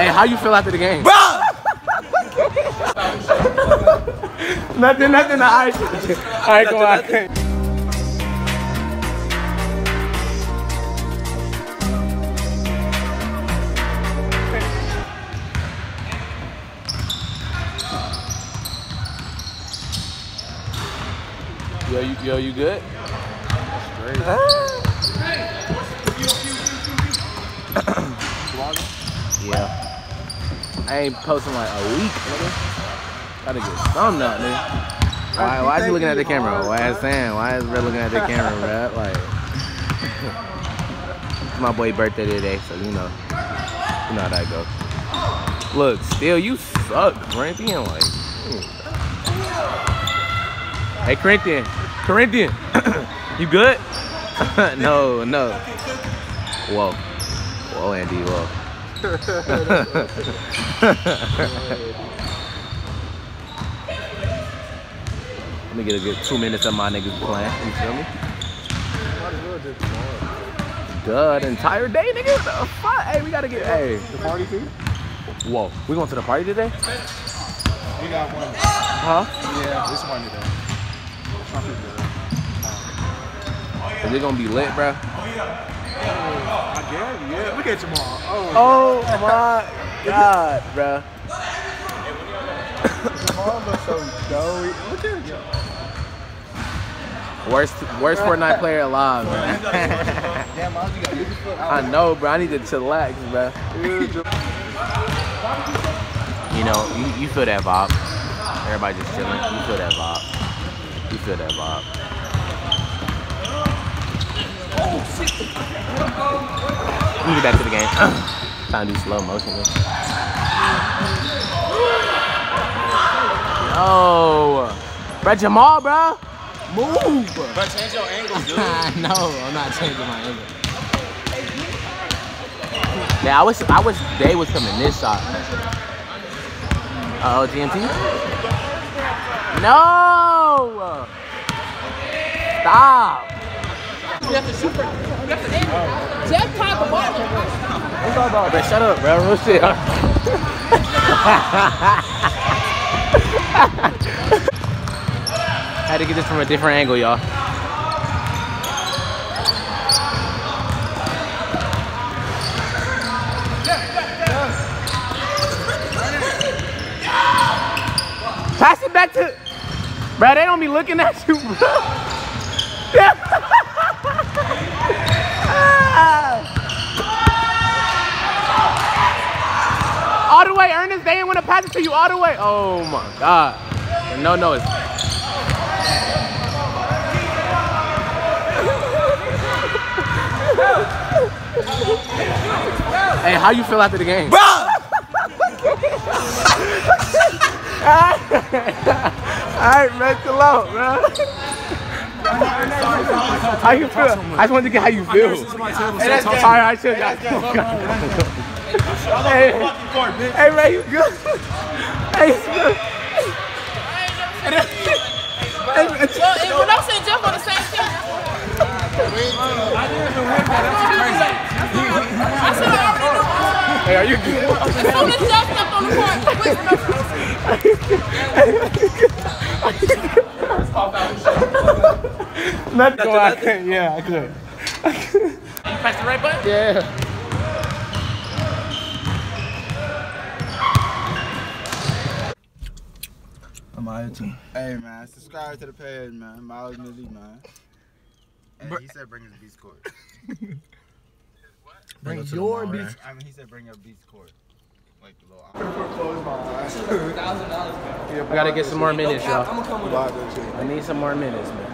Hey, how you feel after the game? nothing, nothing. All right, all right, go on. Yo, you, yo, you good? yeah. I ain't posting like a week, nigga. Gotta get something out, nigga. Why, why is he looking at the camera? Why is Sam? Why is Red looking at the camera, bro? Like, it's my boy birthday today, so you know, you know how that goes. Look, still, you suck, Corinthian. Like, hey, Corinthian, Corinthian, you good? no, no. Whoa, whoa, Andy, whoa. Let me get a good two minutes of my niggas playing. You feel me? Duh, the entire day, nigga. What the fuck? Hey, we gotta get. Hey, The party too? whoa, we going to the party today? We got one. Huh? Yeah, this one today. Not too good. Is it gonna be lit, bro? I guess, yeah. Look at tomorrow. Oh, Oh my god, bro. tomorrow looks so doughy. Look at him. Worst, worst Fortnite player alive, man. Damn, Myles, you got Lucas foot. I know, bro. I need to chillax, bro. You know, you, you feel that vibe. Everybody just chilling. You feel that vibe. You feel that vibe. Let me get back to the game. Trying to do slow motion. No. Bro, Jamal, bro. Move. But change your angle, dude. no, I'm not changing my angle. Yeah, I wish I wish they was coming this shot. Uh oh, GMT? No! Stop! You have to shoot for. You have to aim. Jeff caught the ball. Bro, shut up, bro. Real shit. Had to get this from a different angle, y'all. Pass it back to. Bro, they don't be looking at you, bro. All the way, Ernest. They ain't want to pass it to you all the way. Oh my God. No, no, it's. hey, how you feel after the game? Bro! Alright, man, chill out, man. How you feel? I just wanted to get how you feel. Alright, I should. Hey, hey, man, you good? Hey, you good? Well, and when I said Jeff on the same team, I said I already knew. Hey, are you good? As soon as Jeff stepped on the court, wait, Not go out. Yeah, I could. press the right button. Yeah. I'm too. Hey, man, subscribe to the page, man. Myles Milly, man. Hey, he said bring his beats court. Bring your beats. I mean, he said bring your beats court. Like the little. We gotta get some more minutes, y'all. I'm gonna come with I need some more minutes, man.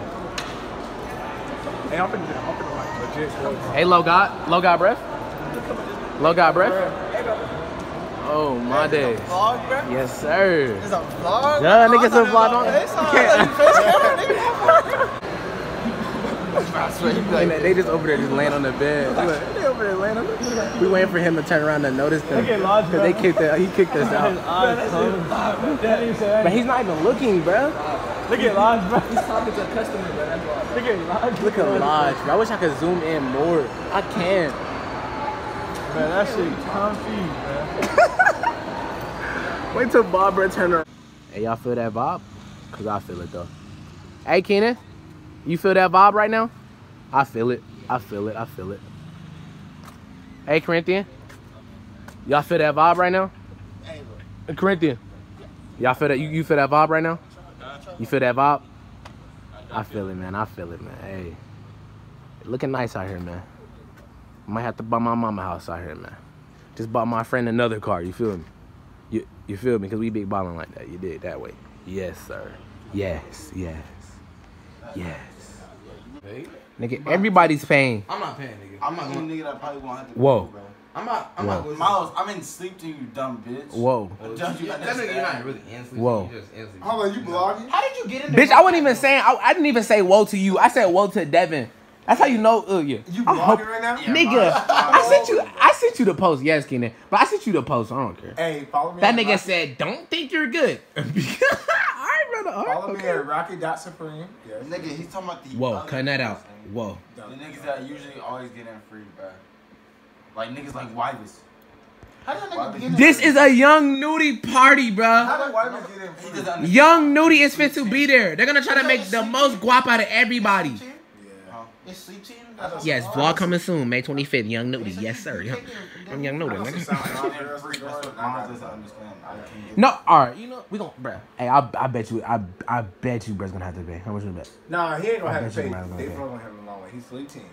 Hey, I'm finna, I'm finna like legit. Hey, low God, low God breath. Low God breath. Oh my days. Vlog, bro? Yes, sir. It's a vlog? Yeah, nigga, it's a I vlog. thought Don't- it was you a- can't- face camera, nigga. I swear, you like, they just over there just laying on the bed. We like, they over there laying on the bed. We waiting for him to turn around and notice them. Cause they kicked it, he kicked us out. But he's not even looking, bro. Look at Lodge, bro. He's talking to a customer, bro. That's why. Look at Lodge. Look at Lodge, bro. I wish I could zoom in more. I can't. Man, that shit comfy, man. Wait till Barbara turn around. Hey, y'all feel that vibe? Cause I feel it though. Hey, Kenan, you feel that vibe right now? I feel it. I feel it. I feel it. Hey, Corinthian, y'all feel that vibe right now? Hey, Corinthian, y'all feel that? You, you feel that vibe right now? You feel that vibe? I feel it, man. I feel it, man. Hey, looking nice out here, man. Might have to buy my mama house out here, man. Just bought my friend another car. You feel me? You you feel me? Cause we big balling like that. You did it that way. Yes, sir. Yes, yes, yes. Nigga, everybody's paying. I'm not paying, nigga. I'm not gonna nigga that probably won't have to. Whoa. pay, bro. I'm not. I'm Whoa. not going. Myles, I'm in sleep to you, dumb bitch. Whoa. Don't That nigga, you're not really instantly. Whoa. You just instantly. How about you blogging? How did you get in Bitch, I wasn't even saying. I, I didn't even say whoa to you. I said whoa to Devin. That's how you know. Uh, yeah. You I blogging hope- right now? Nigga, I sent you. I sent you the post. Yes, Keenan. But I sent you the post. I don't care. Hey, follow me. That at nigga Rocky- said, "Don't think you're good." all right, brother. All right, Follow me okay. at Rocky Dot Supreme. Yes. Nigga, he's talking about the. Whoa, other cutting that out. man. Whoa. The niggas that usually always get in free, bro. Like niggas like Wyvis. How did that Why nigga would? This is a Young Nudy party, How bruh. did white get in? He free? doesn't understand. Young Nudy is fit to be there. They're gonna try to make the most guap out of everybody. Yeah. It's sleep team. Yes, vlog coming soon, May 25th. Young Nudy, yes sir. Young- I'm Young Nudy. Nigga. some sound That's girls what going. Myles doesn't understand. I can't get No, all right. You know we gon' bruh. Hey, I, I bet you, I, I bet you, bruh's gonna have to pay. How much you bet? Nah, he ain't gonna I have to pay. might as well They probably gonna have him long way. He's sleep team.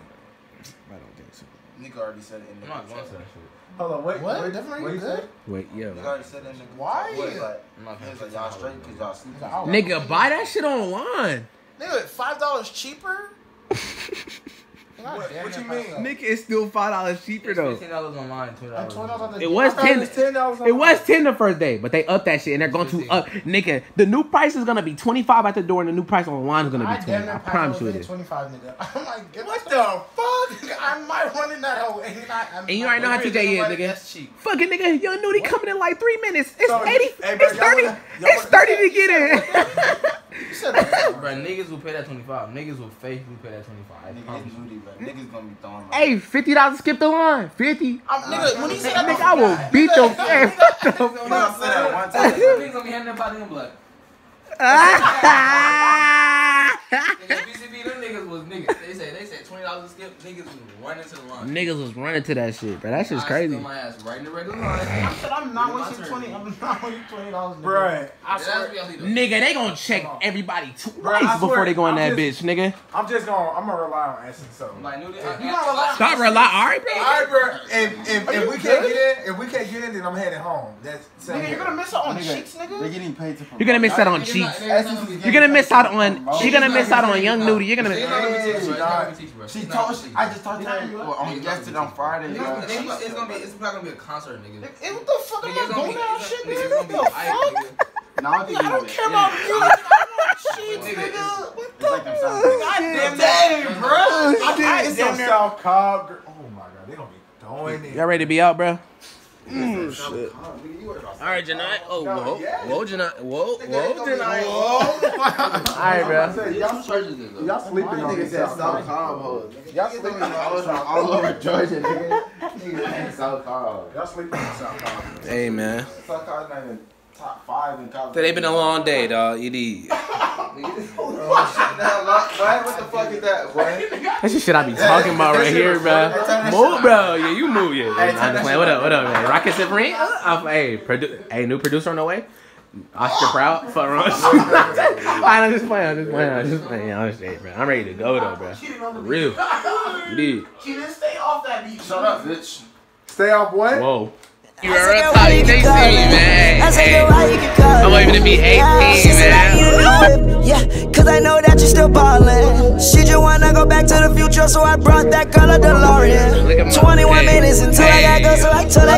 Nigga already said it in the I'm not group going to chat. that shit. Hold on, wait. What? Wait, Definitely what good. say? Wait, yeah. Nigga already said it in the group Why? chat. What, like, I'm not he was like, y'all straight because y'all sleep. Nigga, buy that shit online. Nigga, five dollars cheaper. What, what you mean? Nigga, it's still five dollars cheaper It's though. fifteen dollars online, twenty dollars. dollars on the It was I thought ten. was ten dollars. It was ten the first day, but they upped that shit and they're going to 15. up. Nigga, the new price is gonna be twenty five at the door and the new price online is gonna be twenty. near I promise you it in is. 25 nigga. I'm like, What the the fuck? fuck? I might run in that hole. And, I, I'm And you already know how not- TJ is, nigga. That's cheap. Fucking nigga, Young Nudy coming in like three minutes. It's So, eighty. hey, bro, it's thirty. wanna- It's thirty to get in. You said that. Bro, niggas will pay that twenty five. Niggas will faithfully pay that twenty five. I Nigga, it's moody, bro. Niggas gonna be throwing. hey, fifty dollars. Skip the line. Fifty. I'm, nigga, when he said that, Nigga, I will beat the. Hey, what the fuck? said that one time. Niggas gonna be handing that body in blood. Ah! Niggas, BCB, them niggas was niggas. They said they said twenty dollars a skip. Niggas was running to the line. Niggas was running to that shit, bro. That shit's I crazy. stood my ass right in the regular line. I said I'm not Nigga, wasting turn. 20. I'm not wasting 20 dollars. Bruh, I swear. reality. Nigga, they gonna check everybody Bruh, I twice before they go in I'm that bitch, nigga. I'm just gonna, I'm gonna rely on Essence. So. Like, nigga, You gonna rely- Stop relying. All right, bro. All right, bro. If if, if you we good? can't get in, if we can't get in, then I'm heading home. That's Nigga, you're gonna miss out on Nigga, cheeks, They're getting paid to. You're gonna miss out on cheeks. not- niggas not gonna be- You're gonna miss out on. You're gonna miss out on Young Nudy. You're gonna miss. not gonna be teaching, bro. It's Nah. not gonna be teaching, bro. She told. gonna She, be I just talked to her Yeah. well, on on Friday. teaching. bro. Niggas- niggas- It's gonna be. It's probably gonna be a concert, nigga. Hey, what the fuck? I'm Nigga, not gonna going be- out shit, nigga. nigga, What the gonna fuck? nigga. No, I think I don't care about music. I want cheeks, Nigga, nigga. What the like them fuck? God damn Dang, that. bro. It's some South Cobb. Oh my god, they gonna be throwing it. Y'all ready to be out, bro? Mm, all All right, Janai. Oh, whoa. whoa, Janai. Whoa, Whoa. All right, bro. Y'all churches is. Y'all sleeping on Nigga this South South Cobb. Cobb. Y'all sleeping on all over, Georgia, nigga. Niggas saying South Cobb. Y'all sleeping on South Cobb. Hey, man. South Cobb's not even top five in college. Today been a long day, dog. You need. Shit, now, lock- what the fuck is that, boy? That's the shit I be talking about right here, bro. Move, bro. Yeah, you move, yeah. Hey, I'm turn just that playing. What up? up. What up, man? Rocket Supreme. Uh, hey, produ- hey, new producer on the way. Oscar Proud. Fuck wrong. I'm just playing. I'm just playing. I'm just playing. I'm just saying, bro. I'm ready to go though, bro. For real. You did. She didn't stay off that beach. Shut up, bitch. Stay off what? Whoa. You I are said, a girl, top. why you You keep see man. I said, Hey, girl, why you keep calling? I'm waiting to be 18, man. I you know it. Yeah, cause I know that you're still ballin'. She just wanna go back to the future, so I brought that girl a DeLorean. my- 21 hey, minutes until I hey. got go, so I told that